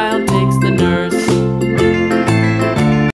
smile.